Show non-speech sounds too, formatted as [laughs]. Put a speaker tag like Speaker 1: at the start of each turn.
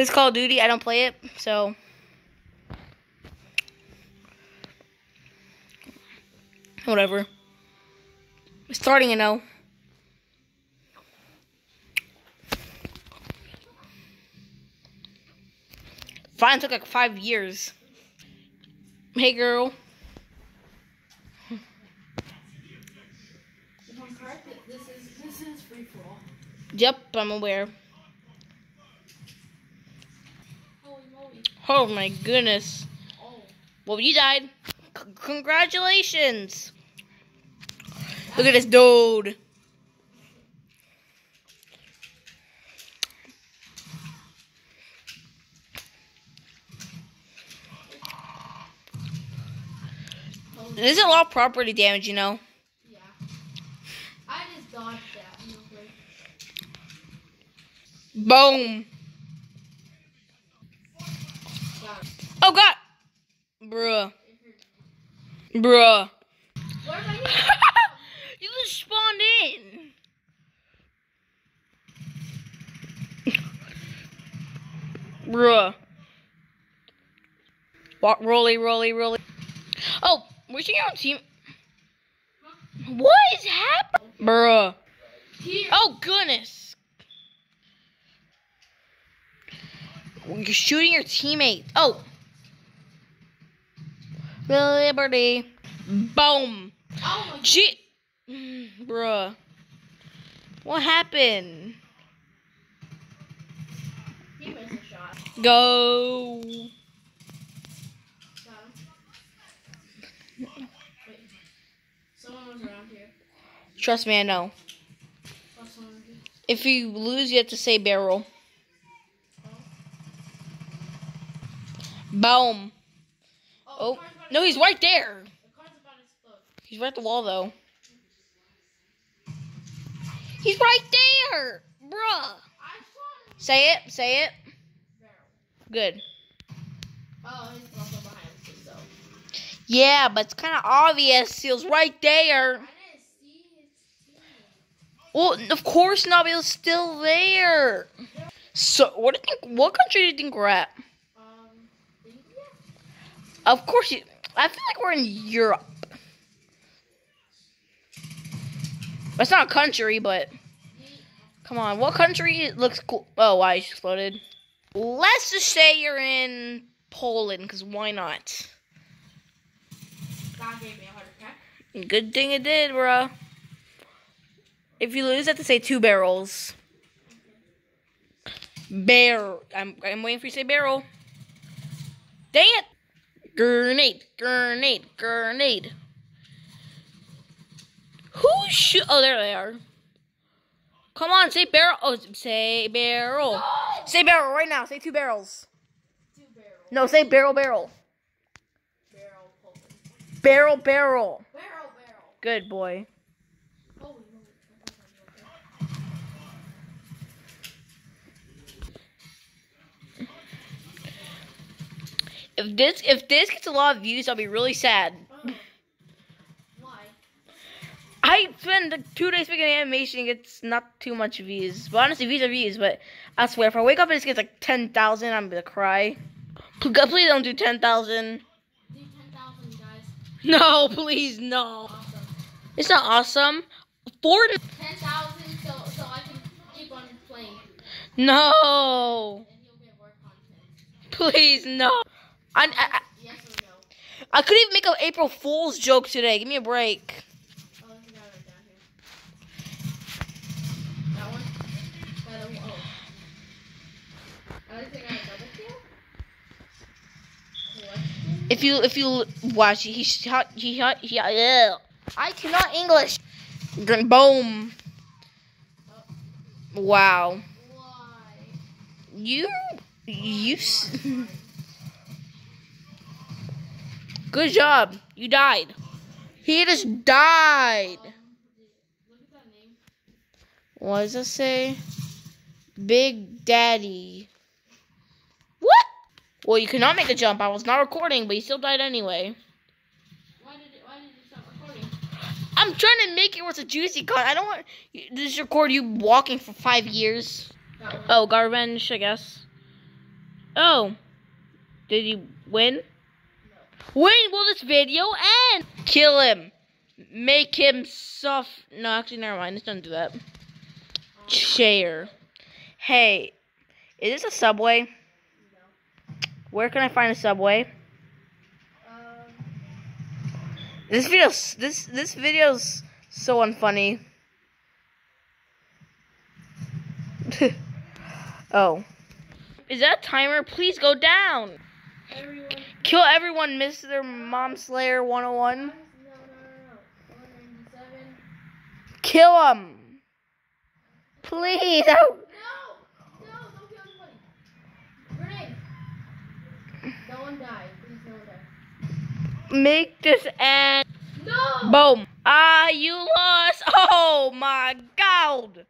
Speaker 1: This Call of Duty, I don't play it, so. Whatever. Starting to know. Fine took like five years. Hey girl.
Speaker 2: If I'm correct, it- this is this is free for all.
Speaker 1: Yep, I'm aware. Oh my goodness.
Speaker 2: Oh,
Speaker 1: Well, you died. C- congratulations. Look at this dude. There's a lot of property damage, you know.
Speaker 2: yeah. I just dodged that.
Speaker 1: Boom. Oh god. Bruh. Bruh. [laughs] You just spawned in. Bruh. Walk, rolly, rolly, rolly. Oh, we're seeing our team. What is happening? Bruh. Oh, goodness. You're shooting your teammate. Oh. Liberty. Boom.
Speaker 2: Oh.
Speaker 1: Bruh. What happened? Go. Trust me, I know. If you lose, you have to say barrel. Boom. Oh, no, he's right there.
Speaker 2: The car's about to explode.
Speaker 1: He's right at the wall, though. He's right there, bruh.
Speaker 2: I shot him.
Speaker 1: Say it, say it. Good.
Speaker 2: Oh, he's also behind.
Speaker 1: Yeah, but it's kind of obvious. He was right there.
Speaker 2: I didn't see his teammate.
Speaker 1: Well, of course was still there. So, what do you think? What country do you think we're at?
Speaker 2: Um, India?
Speaker 1: Of course, you, I feel like we're in Europe. It's not a country, but come on, what country looks cool? Oh, wow, you exploded. Let's just say you're in Poland, because why not?
Speaker 2: God gave me a heart attack.
Speaker 1: Good thing it did, bruh. If you lose, I have to say two barrels. Barrel. I'm, I'm waiting for you to say barrel. Dang it! Grenade, grenade, grenade. Who shoot? Oh, there they are. Come on, say barrel. Oh, say barrel. Say barrel right now. Say two barrels.
Speaker 2: Two barrels.
Speaker 1: No, say barrel, barrel.
Speaker 2: Barrel Poland.
Speaker 1: Barrel, barrel.
Speaker 2: Barrel, barrel.
Speaker 1: Good boy. If this if this gets a lot of views, I'll be really sad.
Speaker 2: Oh. Why?
Speaker 1: I spend like, two days making an animation, it gets not too much views. But honestly, views are views. But I swear, if I wake up and it gets like ten thousand, I'm gonna cry. Please don't do ten thousand.
Speaker 2: Do 10,000, guys.
Speaker 1: No, please no.
Speaker 2: Awesome.
Speaker 1: It's not awesome. Ford.
Speaker 2: 10,000 so, so I can keep on playing.
Speaker 1: No,
Speaker 2: And you'll get more content.
Speaker 1: please no. I, I? I couldn't even make an April Fool's joke today. Give me a break. If you if you watch, he shot he shot he. Yeah. I cannot English. Boom. Wow.
Speaker 2: Why?
Speaker 1: You you. Good job. You died. He just died.
Speaker 2: Look at that name.
Speaker 1: What does it say? Big Daddy. What? Well, you cannot make the jump. I was not recording, but you still died anyway.
Speaker 2: Why did it, why did you stop recording?
Speaker 1: I'm trying to make it it's a juicy cut. I don't want this record you walking for five years. Oh, garbage, I guess. Oh. Did you win? When will this video end? Kill him. Make him soft. No, actually, never mind. Let's don't do that. Share. Hey, is this a subway? Where can I find a subway?
Speaker 2: Um,
Speaker 1: This video's this this video's so unfunny. [laughs] oh. Is that a timer? Please go down.
Speaker 2: everyone.
Speaker 1: Kill everyone, Mr. Mom Slayer 101.
Speaker 2: No, no, no, no. 197.
Speaker 1: Kill him. Please. Oh.
Speaker 2: No! No, don't kill anybody. Grenade. No one died. Please, no one died.
Speaker 1: Make this end.
Speaker 2: No!
Speaker 1: Boom. Ah, you lost. Oh my god.